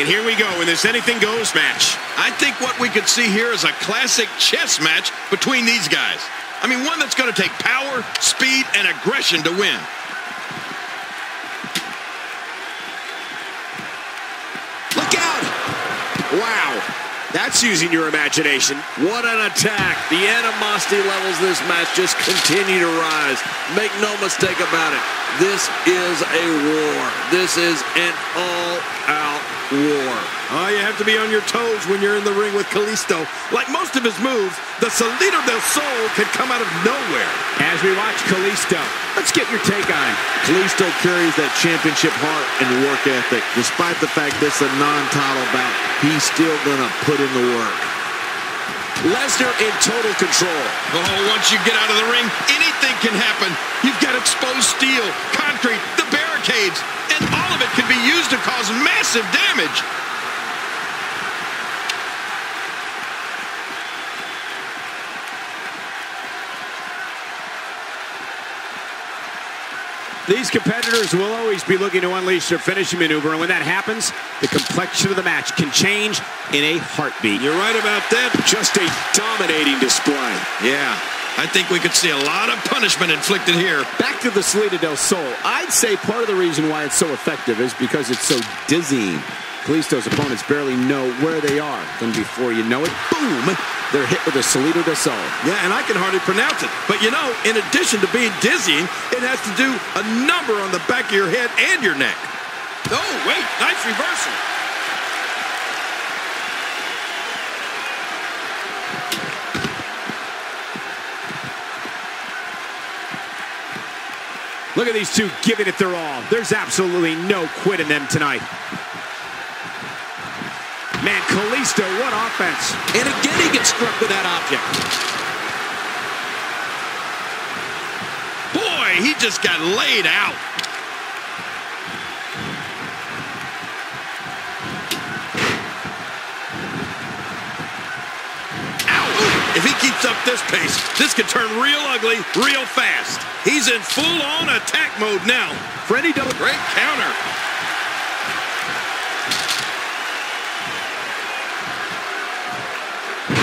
And here we go in this anything goes match. I think what we could see here is a classic chess match between these guys. I mean, one that's going to take power, speed, and aggression to win. Look out! Wow. That's using your imagination. What an attack. The animosity levels this match just continue to rise. Make no mistake about it. This is a war. This is an all-out war. Oh, you have to be on your toes when you're in the ring with Kalisto. Like most of his moves, the Salida del Sol can come out of nowhere. As we watch Kalisto, let's get your take on him. Kalisto carries that championship heart and work ethic. Despite the fact this is a non-title bout, he's still going to put in the work. Lesnar in total control. Oh, once you get out of the ring, anything can happen. You've got exposed steel, concrete, the barricades, and all of it can be used to cause massive damage. These competitors will always be looking to unleash their finishing maneuver, and when that happens, the complexion of the match can change in a heartbeat. You're right about that. Just a dominating display. Yeah, I think we could see a lot of punishment inflicted here. Back to the Salida del Sol. I'd say part of the reason why it's so effective is because it's so dizzying. Kalisto's opponents barely know where they are. Then before you know it, boom, they're hit with a Salida del Sol. Yeah, and I can hardly pronounce it. But you know, in addition to being dizzying, it has to do a number on the back of your head and your neck. Oh, wait, nice reversal. Look at these two giving it their all. There's absolutely no quit in them tonight. Man, Kalisto, what offense. And again, he gets struck with that object. Boy, he just got laid out. Ow! If he keeps up this pace, this could turn real ugly real fast. He's in full-on attack mode now. Freddie double. Great counter.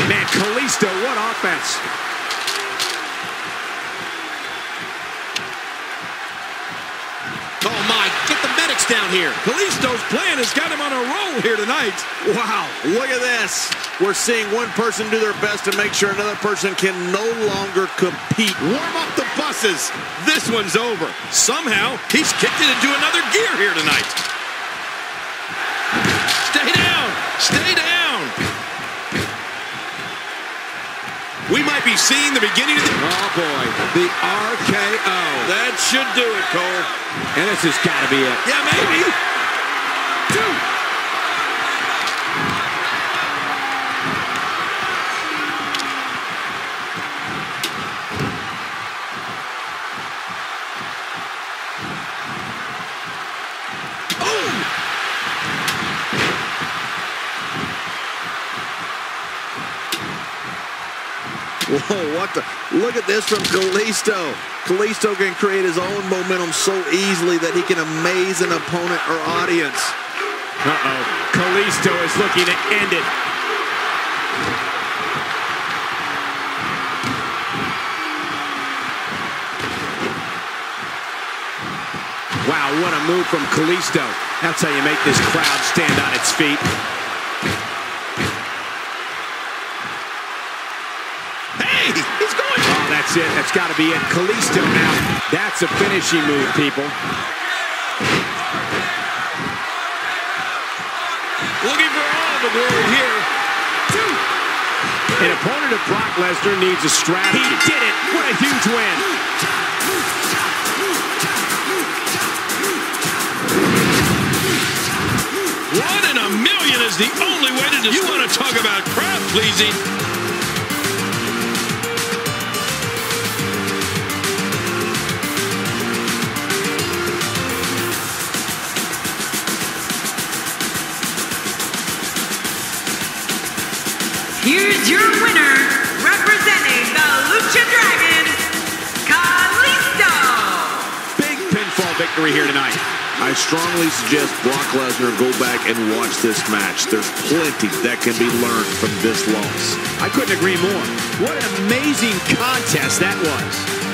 Man, Kalisto, what offense. Oh, my. Get the medics down here. Kalisto's plan has got him on a roll here tonight. Wow, look at this. We're seeing one person do their best to make sure another person can no longer compete. Warm up the buses. This one's over. Somehow, he's kicked it into another gear here tonight. We might be seeing the beginning of the... Oh, boy. The RKO. That should do it, Cole. And this has got to be it. Yeah, maybe. Two. Whoa, what the? Look at this from Kalisto. Kalisto can create his own momentum so easily that he can amaze an opponent or audience. Uh-oh. Kalisto is looking to end it. Wow, what a move from Kalisto. That's how you make this crowd stand on its feet. Hey, he's going. Oh, that's it. That's got to be it. Kalisto now. That's a finishing move, people. Looking for all the glory here. Two. An opponent of Brock Lesnar needs a strategy. He did it. What a huge win. One in a million is the only way to. You want to talk about crowd pleasing? Victory here tonight. I strongly suggest Brock Lesnar go back and watch this match. There's plenty that can be learned from this loss. I couldn't agree more. What an amazing contest that was.